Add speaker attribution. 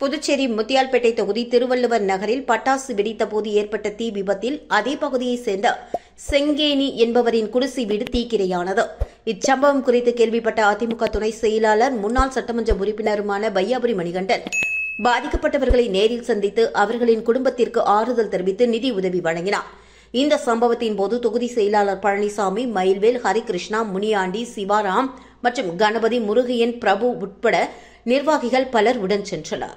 Speaker 1: புதுச்சேரி முத்தியால்பேட்டை தொகுதி திருவள்ளுவர் நகரில் பட்டாசு வெடித்தபோது ஏற்பட்ட தீ விபத்தில் அதே பகுதியைச் சேர்ந்த செங்கேணி என்பவரின் குடிசை வீடு தீக்கிரையானது. இச்சம்பவம் குறித்து கேள்விப்பட்ட அதிமுக துணை செயலாளர் முன்னாள் சட்டமன்ற உறுப்பினருமான பையாபுரி மணிகண்டன் பாதிக்கப்பட்டவர்களை நேரில் சந்தித்து அவர்களின் குடும்பத்திற்கு ஆறுதல் தெரிவித்து நிதி உதவி வழங்கினார். இந்த சம்பவத்தின் போது தொகுதி செயலாளர் பழனிசாமி மயில்வேல் ஹரிகிருஷ்ணா முனியாண்டி சிவாராம் மற்றும் கணபதி முருகையன் பிரபு உட்பட நிர்வாகிகள் பலர் உடன் சென்றனர்.